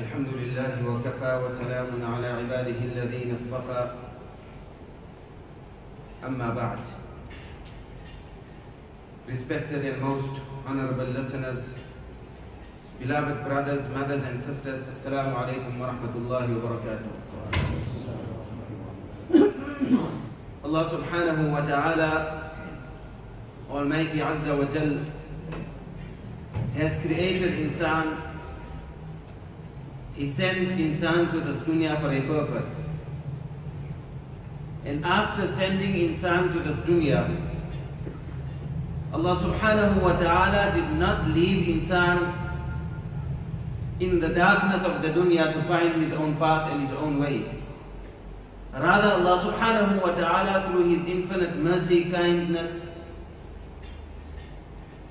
الحمد لله وكفى وسلام على عباده الذين اصطفى أما بعد Respected and most honorable listeners, beloved brothers, mothers and sisters, Assalamu alaikum wa rahmatullahi wa barakatuh. Allah subhanahu wa ta'ala, Almighty Azza wa Jal, has created insan. He sent insan to this dunya for a purpose. And after sending insan to this dunya, Allah subhanahu wa ta'ala did not leave insan in the darkness of the dunya to find his own path and his own way. Rather, Allah subhanahu wa ta'ala, through His infinite mercy, kindness,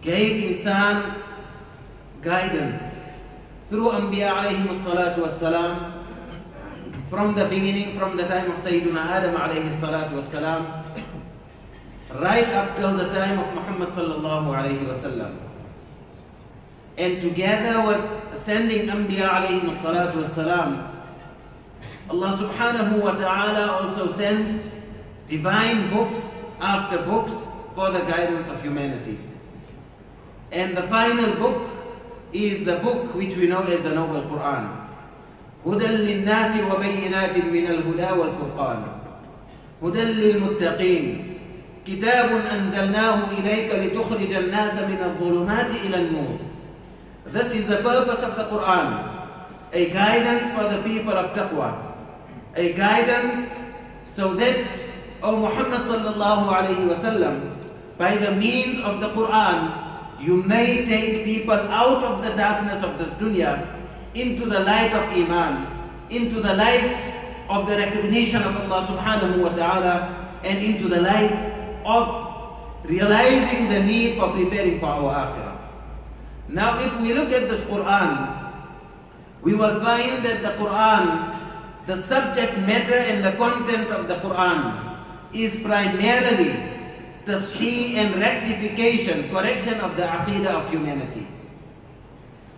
gave insan guidance through Anbiya alayhi salatu wassalam, from the beginning, from the time of Sayyidina Adam alayhi salatu wassalam, right up till the time of Muhammad sallallahu alayhi wasallam. And together with sending Anbiya alayhi salatu wassalam, Allah subhanahu wa ta'ala also sent divine books after books for the guidance of humanity. And the final book is the book which we know as the Noble Quran. هدى للناس وبينات من الهدى والفرقان هدى للمتقين كتاب أنزلناه إليك لتخرج الناس من الظلمات إلى النور This is the purpose of the Quran a guidance for the people of taqwa a guidance so that O Muhammad sallallahu alayhi wasallam by the means of the Quran you may take people out of the darkness of this dunya into the light of Iman, into the light of the recognition of Allah subhanahu wa ta'ala, and into the light of realizing the need for preparing for our akhirah. Now, if we look at this Quran, we will find that the Quran, the subject matter and the content of the Quran is primarily tasheeh and rectification, correction of the aqidah of humanity.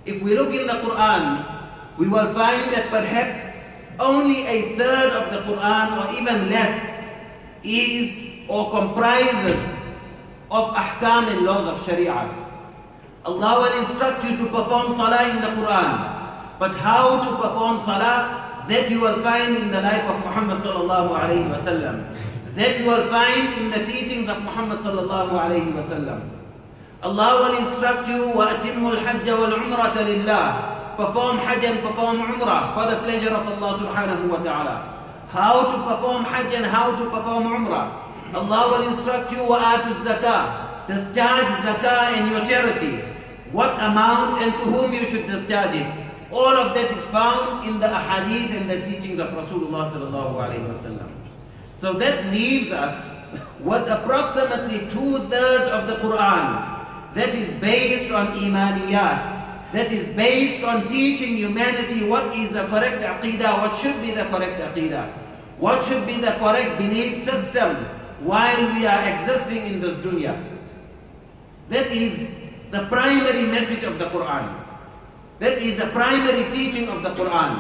If we look in the Quran, we will find that perhaps only a third of the Quran or even less is or comprises of ahkam and laws of Sharia. Allah will instruct you to perform salah in the Quran, but how to perform salah that you will find in the life of Muhammad sallallahu alayhi wasallam That you will find in the teachings of Muhammad sallallahu alayhi wasallam. Allah will instruct you وَأَتِمُّ الْحَجَّ وَالْعُمْرَةَ لِلَّهِ Perform Hajj and perform Umrah for the pleasure of Allah subhanahu wa ta'ala. How to perform Hajj and how to perform Umrah. Allah will instruct you وَآتُ الزَّكَاةِ Discharge zakah and your charity. What amount and to whom you should discharge it. All of that is found in the ahadith and the teachings of Rasulullah sallallahu alayhi wa sallam. So that leaves us with approximately two-thirds of the Quran that is based on imaniyat, that is based on teaching humanity what is the correct aqidah, what should be the correct aqidah, what should be the correct belief system while we are existing in this dunya. That is the primary message of the Quran. That is the primary teaching of the Quran.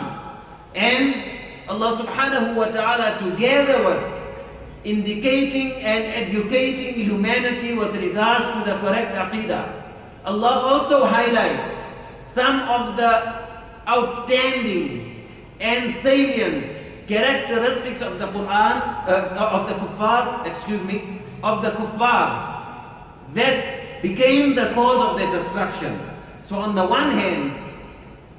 And Allah subhanahu wa ta'ala together with indicating and educating humanity with regards to the correct aqidah. Allah also highlights some of the outstanding and salient characteristics of the Quran, uh, of the kuffar, excuse me, of the kuffar that became the cause of their destruction. So on the one hand,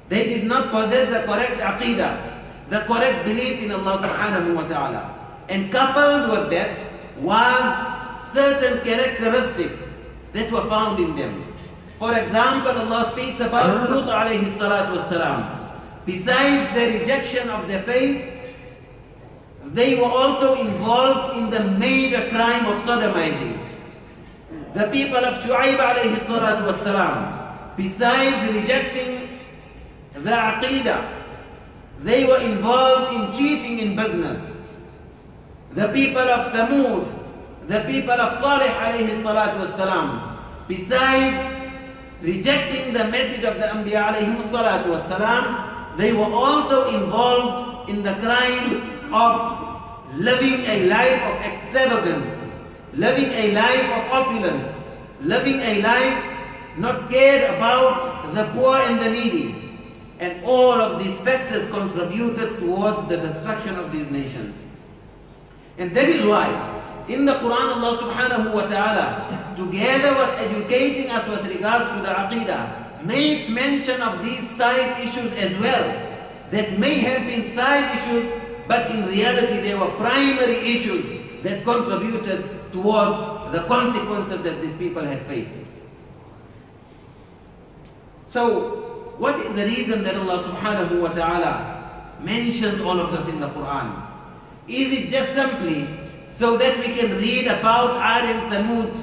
they did not possess the correct aqidah, the correct belief in Allah subhanahu wa ta'ala. And coupled with that was certain characteristics that were found in them. For example, Allah speaks about ah. Lut alayhi salatu wasalam. Besides the rejection of their faith, they were also involved in the major crime of sodomizing. The people of Shu'aib alayhi salatu wasalam, besides rejecting the aqidah, they were involved in cheating in business the people of Thamud, the people of Salih alayhi salatu wasalam, besides rejecting the message of the Anbiya alayhi salatu wasalam, they were also involved in the crime of living a life of extravagance, living a life of opulence, living a life not cared about the poor and the needy. And all of these factors contributed towards the destruction of these nations. And that is why in the Quran Allah subhanahu wa ta'ala, together with educating us with regards to the Aqidah, makes mention of these side issues as well. That may have been side issues, but in reality they were primary issues that contributed towards the consequences that these people had faced. So, what is the reason that Allah subhanahu wa ta'ala mentions all of this in the Quran? Is it just simply so that we can read about Ad and Thamud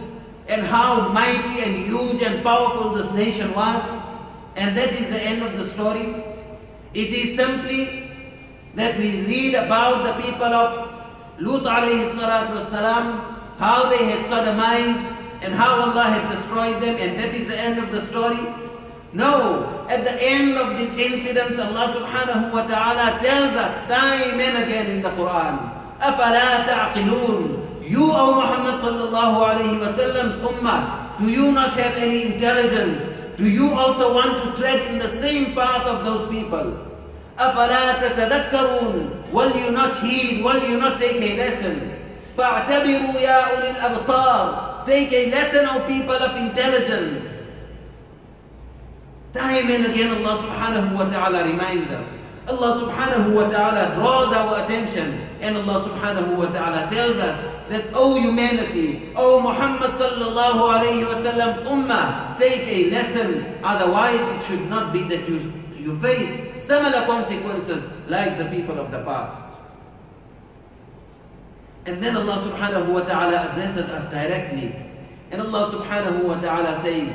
and how mighty and huge and powerful this nation was? And that is the end of the story? It is simply that we read about the people of Lut alayhi salatu wasalam, how they had sodomized and how Allah had destroyed them and that is the end of the story? No, at the end of these incidents, Allah subhanahu wa ta'ala tells us time and again in the Quran, أَفَلَا تَعْقِلُونَ You, O Muhammad sallallahu alayhi wa sallam's ummah, do you not have any intelligence? Do you also want to tread in the same path of those people? أَفَلَا تَتَذَكَّرُونَ Will you not heed? Will you not take a lesson? فَاعْتَبِرُوا يَا أُولِي الْأَبْصَارِ Take a lesson, O people of intelligence. Time and again Allah subhanahu wa ta'ala reminds us. Allah subhanahu wa ta'ala draws our attention and Allah subhanahu wa ta'ala tells us that, O humanity, O Muhammad sallallahu alayhi wa sallam's ummah, take a lesson. Otherwise it should not be that you, you face similar consequences like the people of the past. And then Allah subhanahu wa ta'ala addresses us directly. And Allah subhanahu wa ta'ala says,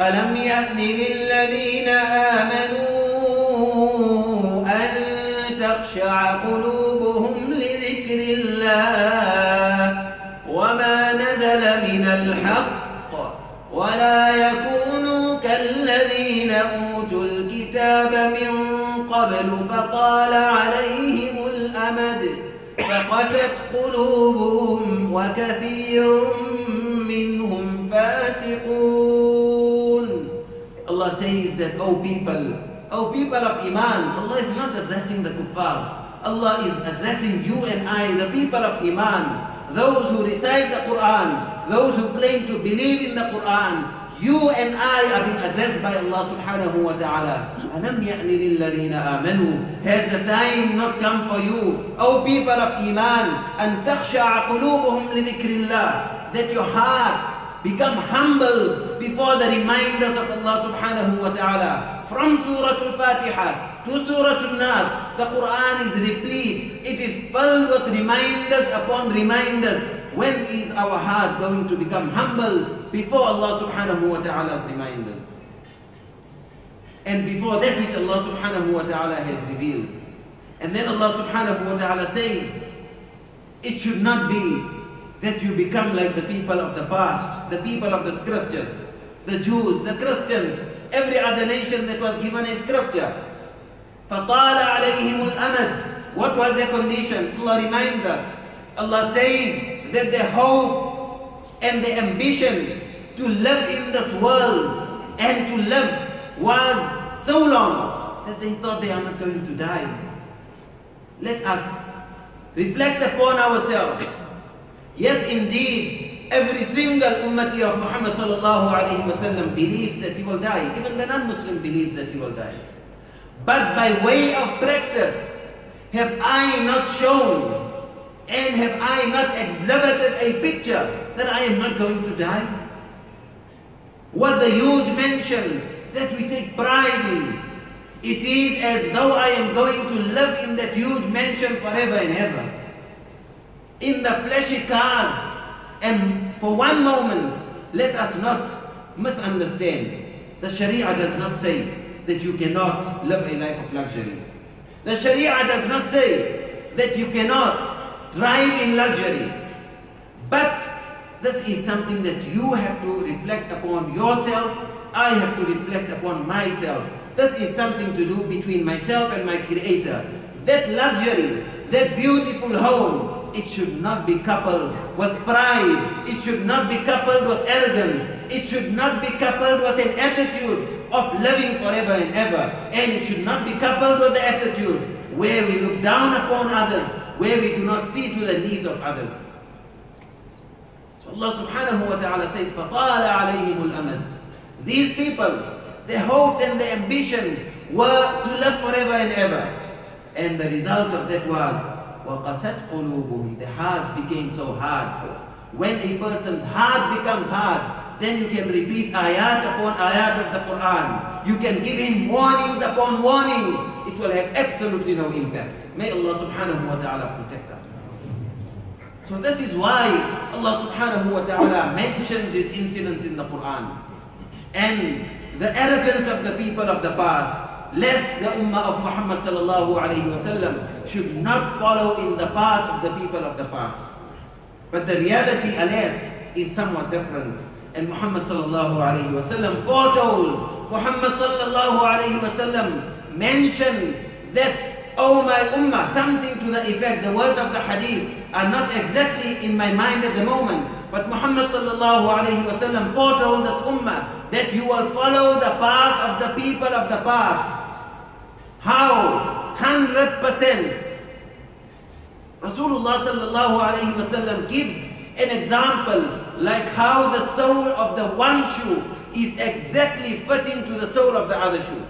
ألم يأن للذين آمنوا أن تخشع قلوبهم لذكر الله وما نزل من الحق ولا يكونوا كالذين أوتوا الكتاب من قبل فطال عليهم الأمد فقست قلوبهم وكثير منهم فاسقون Allah says that, oh people, oh people of Iman, Allah is not addressing the kuffar. Allah is addressing you and I, the people of Iman, those who recite the Quran, those who claim to believe in the Quran. You and I are being addressed by Allah subhanahu wa ta'ala. أَلَمْ يَأْنِ لِلَّذِينَ آمَنُوا Has the time not come for you, O people of Iman, أَن تَخْشَعَ قُلُوبُهُمْ لِذِكْرِ اللَّهِ That your hearts become humble before the reminders of Allah subhanahu wa ta'ala. From Surah Al-Fatiha to Surah Al-Nas, the Quran is replete. It is filled with reminders upon reminders. When is our heart going to become humble before Allah subhanahu wa ta'ala's reminders? And before that which Allah subhanahu wa ta'ala has revealed. And then Allah subhanahu wa ta'ala says, it should not be that you become like the people of the past, the people of the scriptures, the Jews, the Christians, every other nation that was given a scripture. فَطَالَ عَلَيْهِمُ الْأَمَدُ What was their condition? Allah reminds us. Allah says that their hope and their ambition to live in this world and to live was so long that they thought they are not going to die. Let us reflect upon ourselves. Yes, indeed, every single ummati of Muhammad sallallahu alayhi wasallam believes that he will die. Even the non-Muslim believes that he will die. But by way of practice, have I not shown and have I not exhibited a picture that I am not going to die? What the huge mentions that we take pride in, it is as though I am going to live in that huge mansion forever and ever. In the fleshy cars. And for one moment, let us not misunderstand. The Sharia does not say that you cannot live a life of luxury. The Sharia does not say that you cannot drive in luxury. But this is something that you have to reflect upon yourself. I have to reflect upon myself. This is something to do between myself and my Creator. That luxury, that beautiful home, it should not be coupled with pride. It should not be coupled with arrogance. It should not be coupled with an attitude of living forever and ever. And it should not be coupled with the attitude where we look down upon others, where we do not see to the needs of others. So Allah subhanahu wa ta'ala says, فَطَالَ عَلَيْهِمُ الْأَمَدُ These people, their hopes and their ambitions were to live forever and ever. And the result of that was, وَقَسَتْ قُلُوبُهُمْ The hearts became so hard. When a person's heart becomes hard, then you can repeat ayat upon ayat of the Quran. You can give him warnings upon warnings. It will have absolutely no impact. May Allah subhanahu wa ta'ala protect us. So this is why Allah subhanahu wa ta'ala mentions these incidents in the Quran. And the arrogance of the people of the past, lest the ummah of Muhammad sallallahu alayhi wasallam should not follow in the path of the people of the past. But the reality, alas, is somewhat different. And Muhammad sallallahu alayhi wasallam foretold, Muhammad sallallahu alayhi wasallam mentioned that, oh my ummah, something to the effect, the words of the hadith are not exactly in my mind at the moment. But Muhammad sallallahu alayhi wasallam foretold this ummah that you will follow the path of the people of the past. How? 100%. Rasulullah sallallahu alayhi wasallam gives an example like how the sole of the one shoe is exactly fitting to the sole of the other shoe.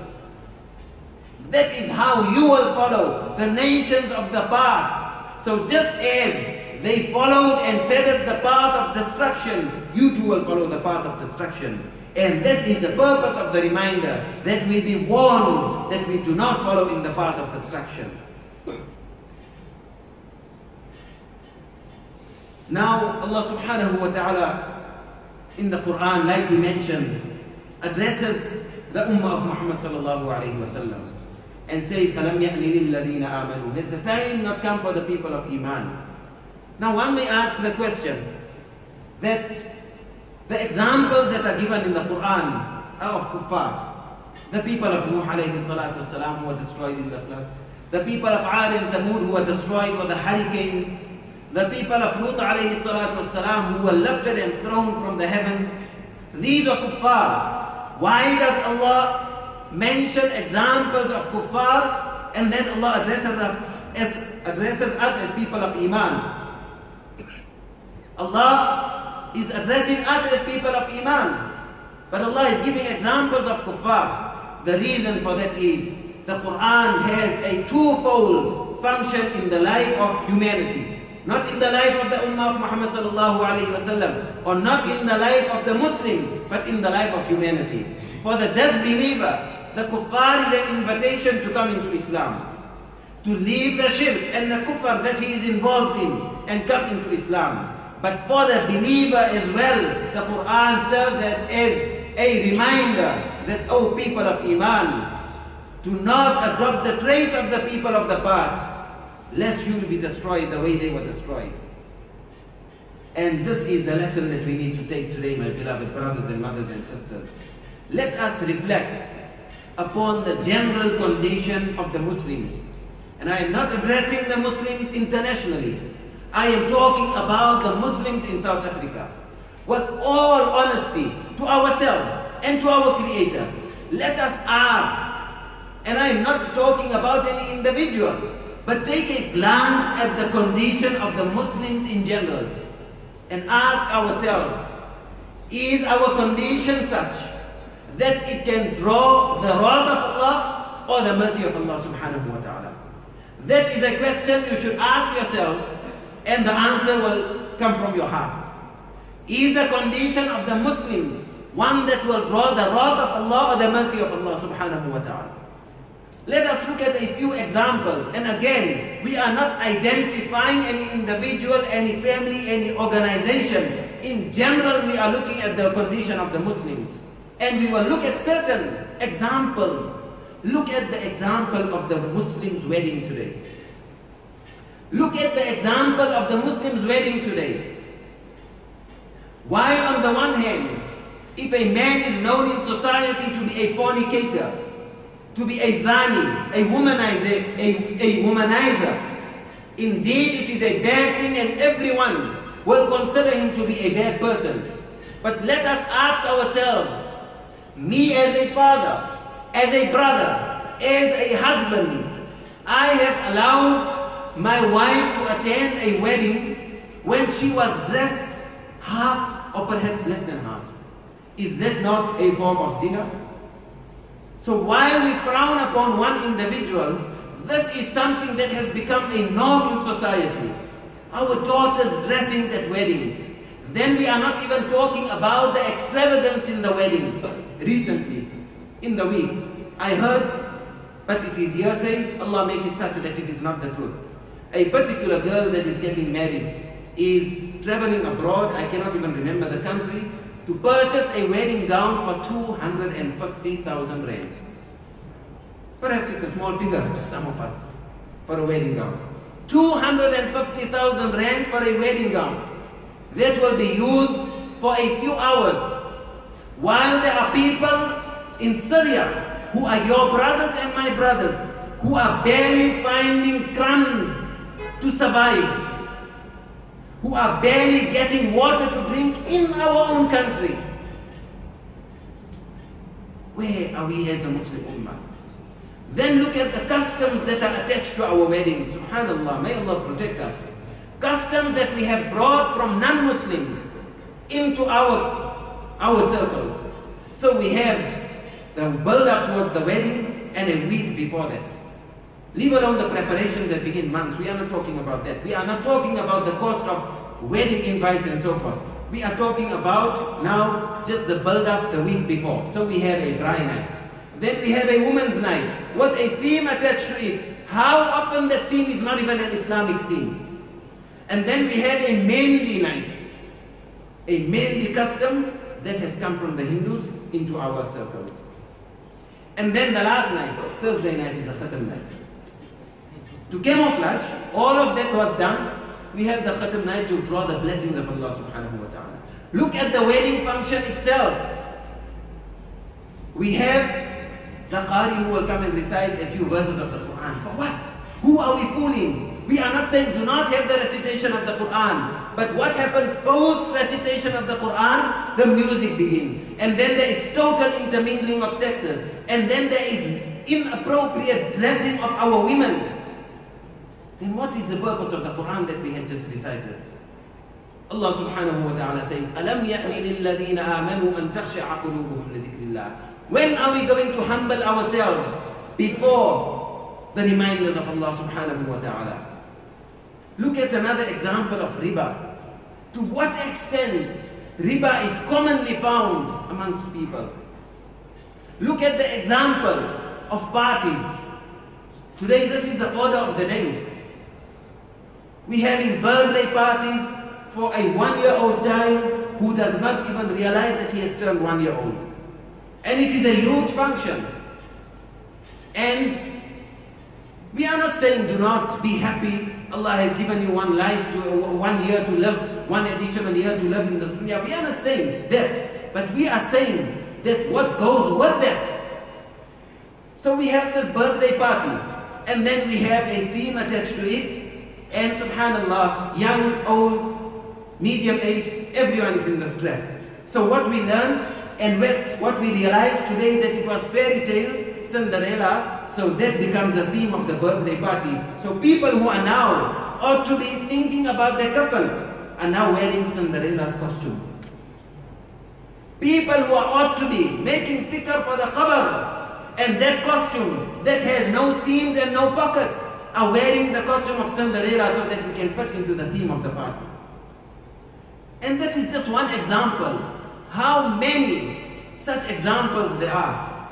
That is how you will follow the nations of the past. So just as they followed and treaded the path of destruction, you too will follow the path of destruction. And that is the purpose of the reminder that we be warned that we do not follow in the path of destruction. Now Allah subhanahu wa ta'ala in the Quran, like we mentioned, addresses the Ummah of Muhammad sallallahu alayhi wa sallam and says, أَلَمْ يَأْنِ لِلَّذِينَ آمَنُوا Has the time not come for the people of Iman? Now one may ask the question that the examples that are given in the Quran are of kuffar. The people of Nuh alayhi salatu wasalam who were destroyed in the flood. The people of Ad and Thamud who were destroyed by the hurricanes. The people of Lut alayhi salatu wasalam who were lifted and thrown from the heavens. These are kuffar. Why does Allah mention examples of kuffar and then Allah addresses us as, addresses us as people of Iman? Allah is addressing us as people of Iman. But Allah is giving examples of kuffar. The reason for that is the Quran has a twofold function in the life of humanity. Not in the life of the Ummah of Muhammad sallallahu alayhi wasallam, or not in the life of the Muslim, but in the life of humanity. For the disbeliever, the kuffar is an invitation to come into Islam. To leave the shirk and the kufr that he is involved in and come into Islam. But for the believer as well, the Quran serves as a reminder that, oh people of Iman, do not adopt the traits of the people of the past, lest you be destroyed the way they were destroyed. And this is the lesson that we need to take today, my beloved brothers and mothers and sisters. Let us reflect upon the general condition of the Muslims. And I am not addressing the Muslims internationally. I am talking about the Muslims in South Africa. With all honesty to ourselves and to our Creator, let us ask, and I am not talking about any individual, but take a glance at the condition of the Muslims in general and ask ourselves, is our condition such that it can draw the wrath of Allah or the mercy of Allah subhanahu wa ta'ala? That is a question you should ask yourself and the answer will come from your heart. Is the condition of the Muslims one that will draw the wrath of Allah or the mercy of Allah subhanahu wa ta'ala? Let us look at a few examples. And again, we are not identifying any individual, any family, any organization. In general, we are looking at the condition of the Muslims. And we will look at certain examples. Look at the example of the Muslims' wedding today. Look at the example of the Muslims' wedding today. Why on the one hand, if a man is known in society to be a fornicator, to be a zani, a womanizer, a, a womanizer. Indeed, it is a bad thing and everyone will consider him to be a bad person. But let us ask ourselves, me as a father, as a brother, as a husband, I have allowed my wife to attend a wedding when she was dressed half or perhaps less than half. Is that not a form of zina? So while we frown upon one individual, this is something that has become a norm in society. Our daughters' dressings at weddings. Then we are not even talking about the extravagance in the weddings. Recently, in the week, I heard but it is hearsay, Allah make it such that it is not the truth. A particular girl that is getting married is traveling abroad, I cannot even remember the country, to purchase a wedding gown for 250,000 rands. Perhaps it's a small figure to some of us for a wedding gown. 250,000 rands for a wedding gown. That will be used for a few hours. While there are people in Syria who are your brothers and my brothers, who are barely finding crumbs to survive, who are barely getting water to drink in our own country. Where are we as a Muslim Ummah? Then look at the customs that are attached to our weddings. Subhanallah, may Allah protect us. Customs that we have brought from non-Muslims into our, our circles. So we have the build up towards the wedding and a week before that. Leave alone the preparation that begin months. We are not talking about that. We are not talking about the cost of wedding invites and so forth. We are talking about now just the build up the week before. So we have a bride night. Then we have a woman's night with a theme attached to it. How often that theme is not even an Islamic theme. And then we have a mehndi night. A mehndi custom that has come from the Hindus into our circles. And then the last night, Thursday night is the Khatam night. To camouflage, all of that was done. We have the Khatam night to draw the blessings of Allah subhanahu wa ta'ala. Look at the wedding function itself. We have the Qari who will come and recite a few verses of the Quran. For what? Who are we fooling? We are not saying do not have the recitation of the Quran. But what happens post recitation of the Quran? The music begins. And then there is total intermingling of sexes. And then there is inappropriate dressing of our women. Then what is the purpose of the Quran that we had just recited? Allah subhanahu wa ta'ala says, أَلَمْ يَأْنِ لِلَّذِينَ آمَنُوا أَن تَخْشَعَ قُلُوبُهُمْ لِذِكْرِ اللَّهِ When are we going to humble ourselves before the reminders of Allah subhanahu wa ta'ala? Look at another example of riba. To what extent riba is commonly found amongst people. Look at the example of parties. Today, this is the order of the day. We having birthday parties for a one-year-old child who does not even realize that he has turned one year old. And it is a huge function. And we are not saying do not be happy. Allah has given you one life, to, one year to live, one additional year to live in this dunya. We are not saying that. But we are saying that what goes with that. So we have this birthday party. And then we have a theme attached to it. And subhanallah, young, old, medium age, everyone is in this trap. So what we learned and what we realized today that it was fairy tales, Cinderella, so that becomes the theme of the birthday party. So people who are now ought to be thinking about their couple are now wearing Cinderella's costume. People who are ought to be making fikr for the qabr and that costume that has no seams and no pockets are wearing the costume of Cinderella so that we can fit into the theme of the party. And that is just one example. How many such examples there are.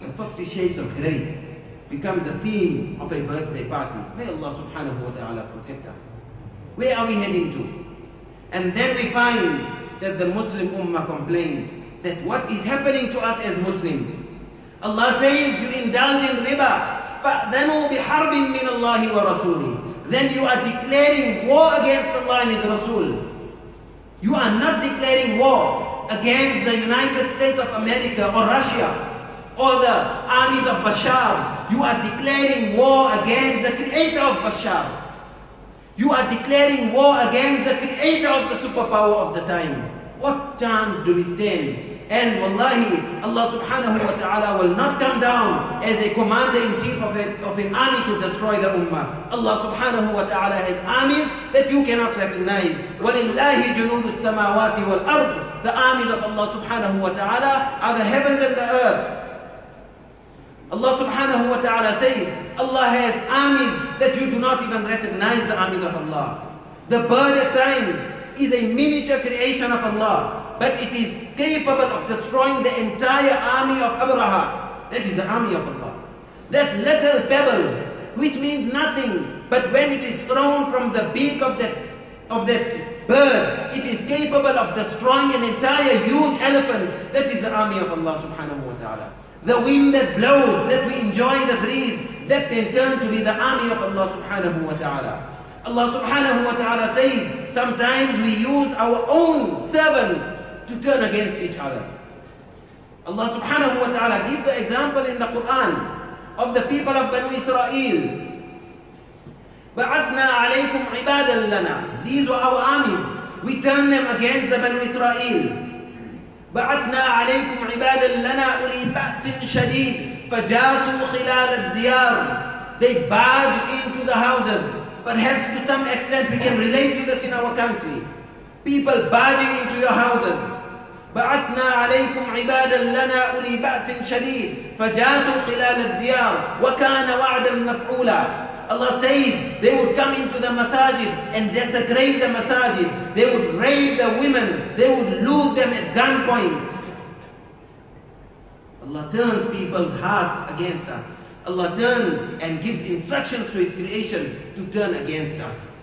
The 50 shades of grey becomes the theme of a birthday party. May Allah subhanahu wa ta'ala protect us. Where are we heading to? And then we find that the Muslim Ummah complains that what is happening to us as Muslims. Allah says, you indulge in riba. فَأْذَنُوا بِحَرْبٍ مِّنَ اللَّهِ وَرَسُولِهِ Then you are declaring war against Allah and His Rasul. You are not declaring war against the United States of America or Russia or the armies of Bashar. You are declaring war against the creator of Bashar. You are declaring war against the creator of the superpower of the time. What chance do we stand? And wallahi, Allah subhanahu wa ta'ala will not come down as a commander-in-chief of, of an army to destroy the ummah. Allah subhanahu wa ta'ala has armies that you cannot recognize. وَلِلَّهِ جُنُودُ السَّمَاوَاتِ وَالْأَرْضِ The armies of Allah subhanahu wa ta'ala are the heavens and the earth. Allah subhanahu wa ta'ala says, Allah has armies that you do not even recognize the armies of Allah. The bird at times is a miniature creation of Allah but it is capable of destroying the entire army of Abraha. That is the army of Allah. That little pebble, which means nothing, but when it is thrown from the beak of that, of that bird, it is capable of destroying an entire huge elephant. That is the army of Allah subhanahu wa ta'ala. The wind that blows, that we enjoy the breeze, that can turn to be the army of Allah subhanahu wa ta'ala. Allah subhanahu wa ta'ala says, sometimes we use our own servants to turn against each other. Allah subhanahu wa ta'ala gives the example in the Quran of the people of Banu Israel. بَعَثْنَا عَلَيْكُمْ عِبَادًا لَنَا These were our armies. We turned them against the Banu Israel. بَعَثْنَا عَلَيْكُمْ عِبَادًا لَنَا أُولِي بَأْسٍ شَدِيدٍ فَجَاسُوا خِلَالَ الدِّيَارِ They barged into the houses. Perhaps to some extent we can relate to this in our country. People barging into your houses. بعثنا عليكم عبادا لنا أولي بأس شديد فجاسوا خلال الديار وكان وعدا مفعولا Allah says they would come into the masajid and desecrate the masajid. They would rape the women. They would loot them at gunpoint. Allah turns people's hearts against us. Allah turns and gives instructions to His creation to turn against us.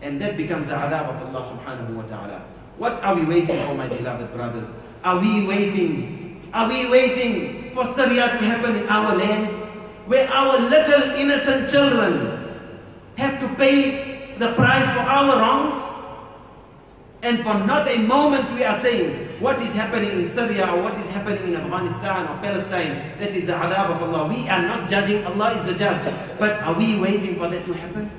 And that becomes the adhab of Allah subhanahu wa ta'ala. What are we waiting for, my beloved brothers? Are we waiting? Are we waiting for Syria to happen in our land? Where our little innocent children have to pay the price for our wrongs? And for not a moment we are saying what is happening in Syria or what is happening in Afghanistan or Palestine, that is the adhab of Allah. We are not judging, Allah is the judge. But are we waiting for that to happen?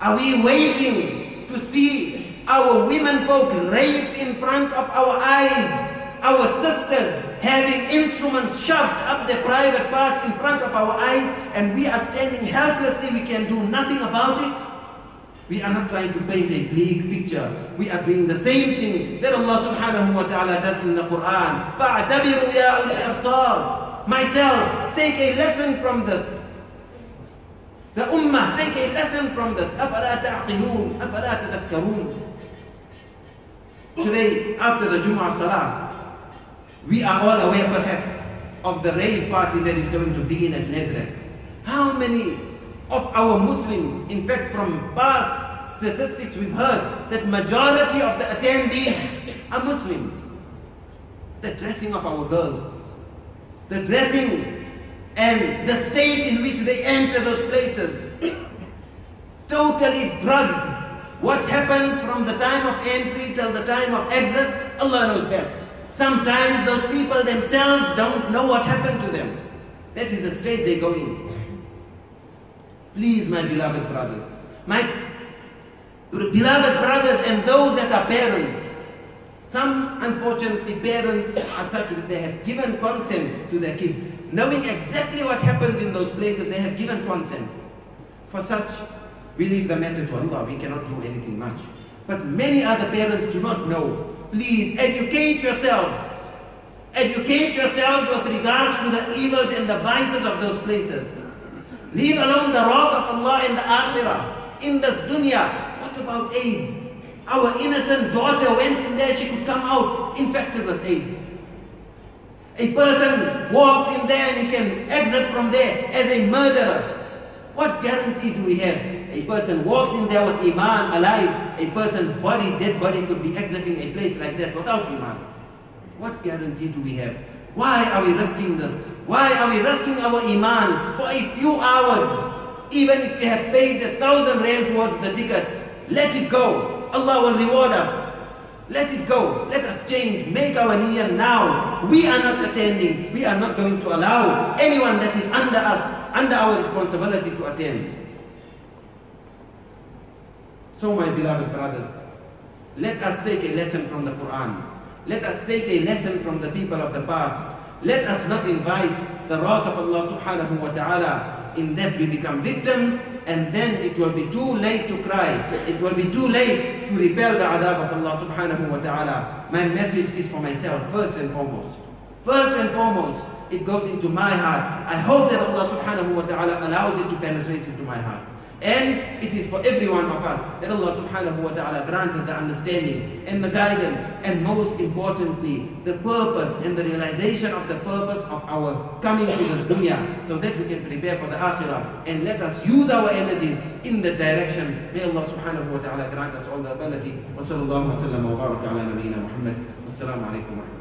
Are we waiting to see our women folk raped in front of our eyes, our sisters having instruments shoved up their private parts in front of our eyes, and we are standing helplessly, we can do nothing about it. We are not trying to paint a bleak picture. We are doing the same thing that Allah subhanahu wa ta'ala does in the Quran. فَاعْتَبِرُوا يَا أُولِي الْأَبْصَارِ Myself, take a lesson from this. The Ummah, take a lesson from this. أَفَلَا تَعْقِلُونَ أَفَلَا تَذَكَّرُونَ Today, after the Jumu'ah Salah, we are all aware perhaps of the rave party that is going to begin at Nasrec. How many of our Muslims, in fact from past statistics we've heard that majority of the attendees are Muslims. The dressing of our girls, the dressing and the state in which they enter those places, totally drugged what happens from the time of entry till the time of exit, Allah knows best. Sometimes those people themselves don't know what happened to them. That is the state they go in. Please, my beloved brothers, my beloved brothers and those that are parents, some unfortunately parents are such that they have given consent to their kids. Knowing exactly what happens in those places, they have given consent for such we leave the matter to Allah. We cannot do anything much. But many other parents do not know. Please educate yourselves. Educate yourselves with regards to the evils and the vices of those places. Leave alone the wrath of Allah in the akhirah. In this dunya, what about AIDS? Our innocent daughter went in there, she could come out infected with AIDS. A person walks in there and he can exit from there as a murderer. What guarantee do we have? A person walks in there with Iman alive. A person's body, dead body could be exiting a place like that without Iman. What guarantee do we have? Why are we risking this? Why are we risking our Iman for a few hours? Even if we have paid a thousand rand towards the ticket, let it go. Allah will reward us. Let it go. Let us change. Make our niyyah now. We are not attending. We are not going to allow anyone that is under us, under our responsibility to attend. So, my beloved brothers, let us take a lesson from the Quran. Let us take a lesson from the people of the past. Let us not invite the wrath of Allah subhanahu wa ta'ala in that we become victims and then it will be too late to cry. It will be too late to repel the adhab of Allah subhanahu wa ta'ala. My message is for myself first and foremost. First and foremost, it goes into my heart. I hope that Allah subhanahu wa ta'ala allows it to penetrate into my heart. And it is for every one of us that Allah subhanahu wa ta'ala grant us the understanding and the guidance and most importantly the purpose and the realization of the purpose of our coming to this dunya so that we can prepare for the akhirah and let us use our energies in the direction. May Allah subhanahu wa ta'ala grant us all the ability. Wa sallallahu wa sallam wa baraka ala Muhammad. Wassalamu alaikum wa